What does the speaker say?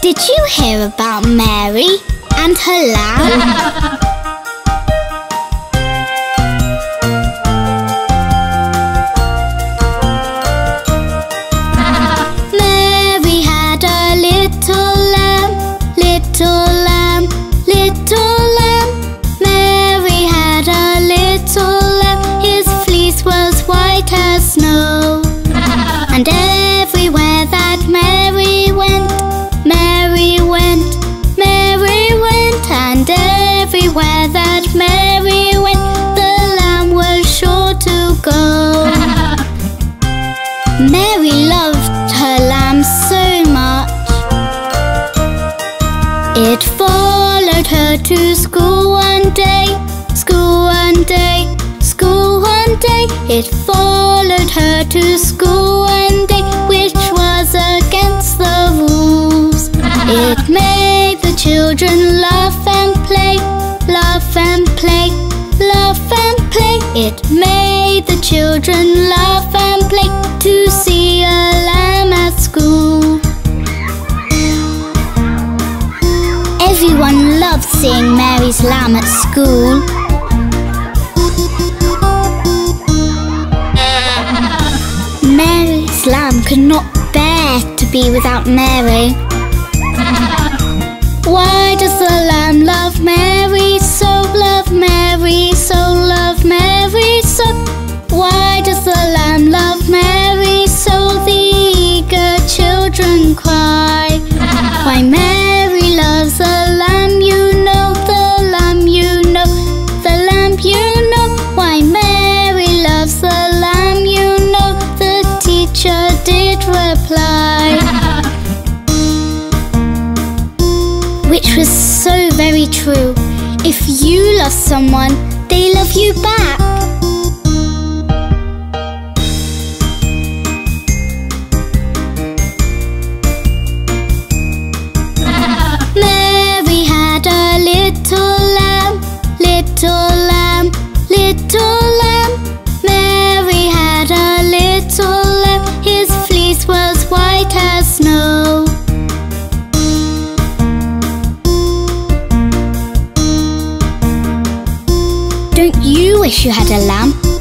Did you hear about Mary and her lamb? Mary had a little lamb, little to school one day, school one day, school one day. It followed her to school one day, which was against the rules. It made the children laugh and play, laugh and play, laugh and play. It made the children laugh and play to see Mary's lamb at school. Mary's lamb could not bear to be without Mary. Why does the lamb love Mary reply. Which was so very true. If you love someone, they love you back. wish you had a lamp.